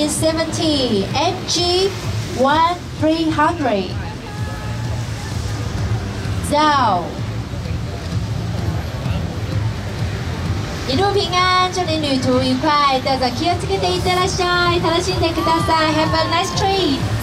2070 MG 1300 Zhao 一路平安，祝你旅途愉快，带着気をつけていってらっしゃい，楽しんでください。Have a nice trip.